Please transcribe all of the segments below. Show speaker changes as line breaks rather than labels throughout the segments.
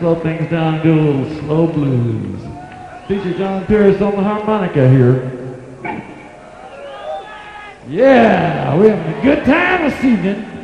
Slow things down do a little slow blues. Teacher John Paris on the harmonica here. Yeah, we're having a good time this evening.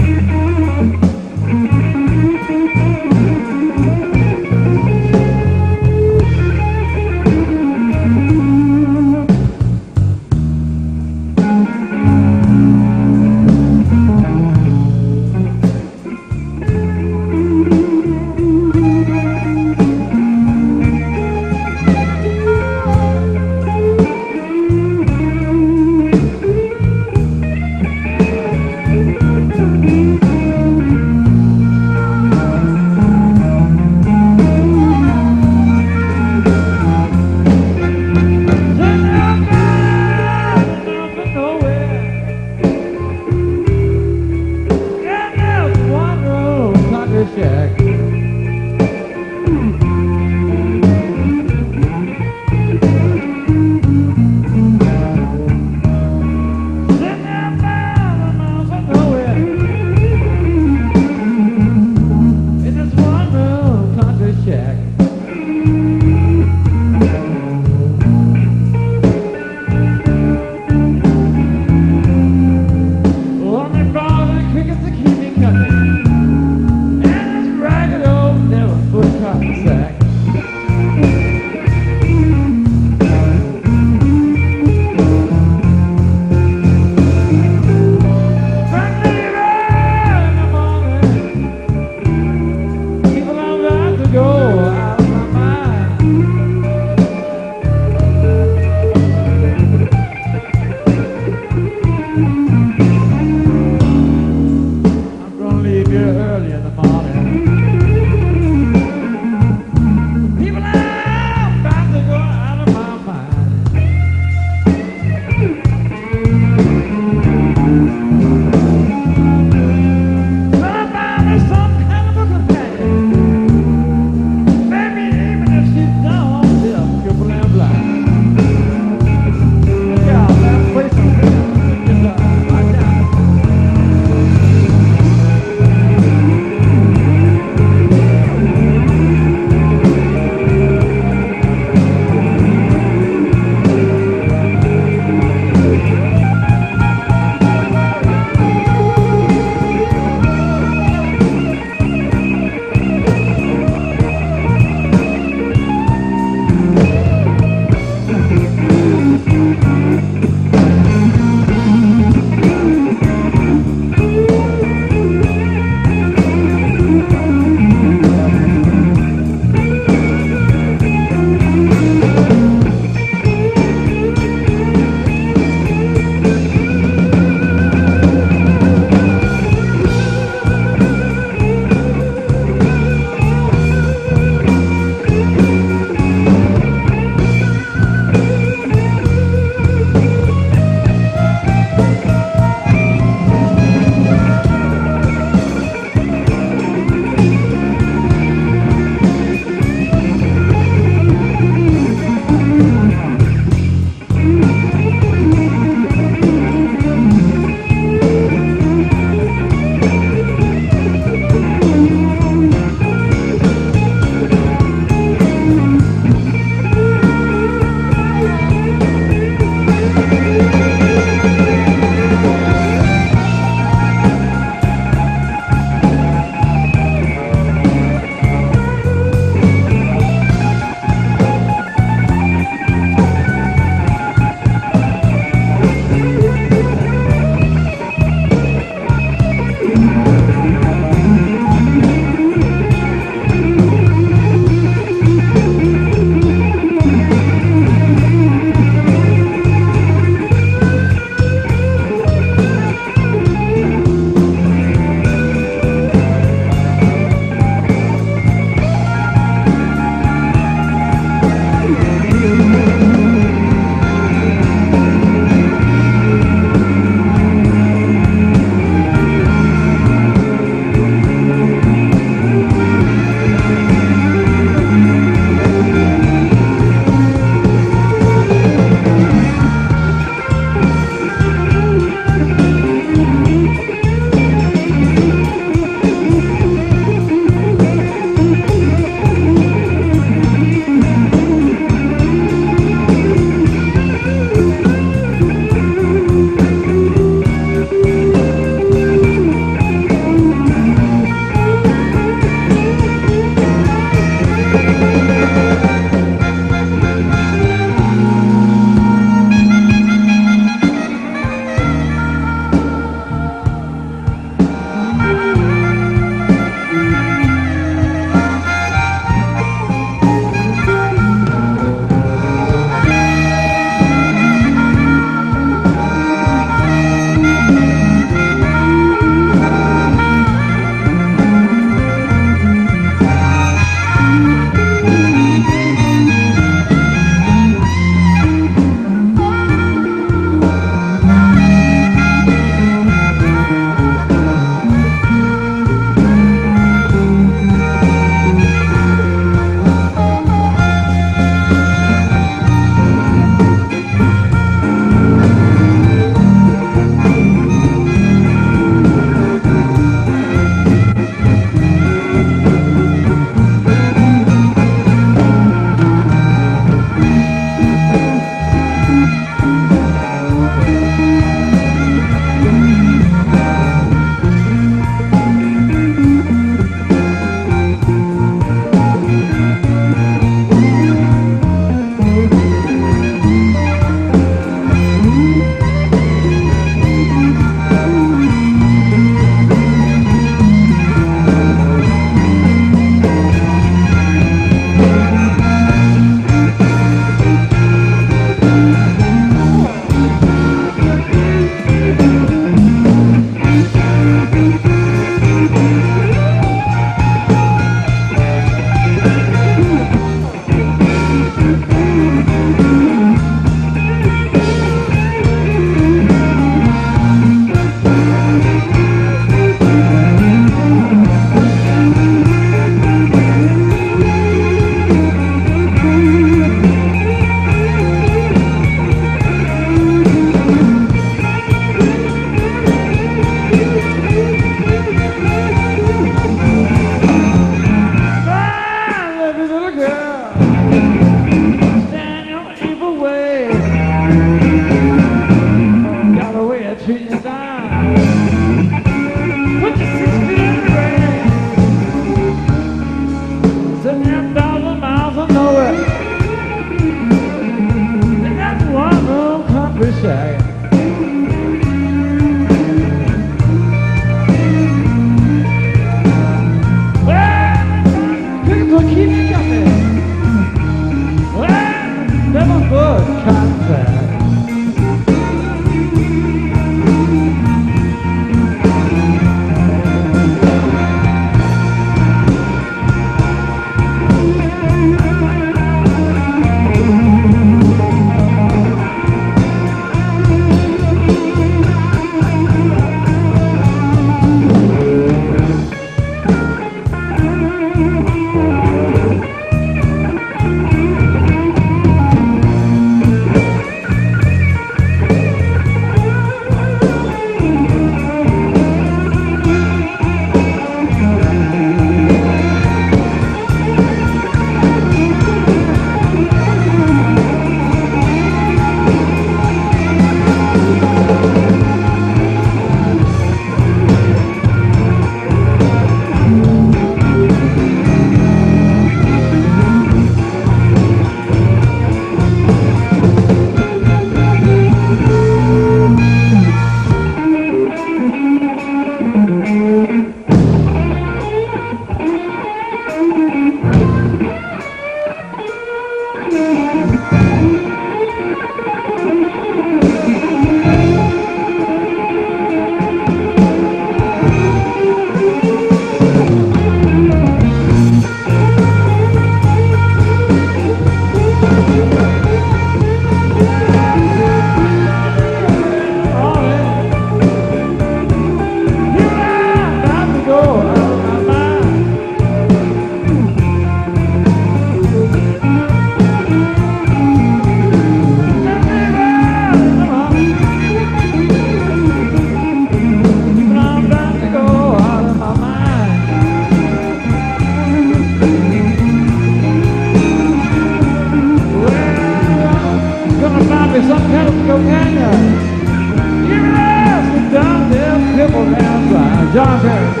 Father.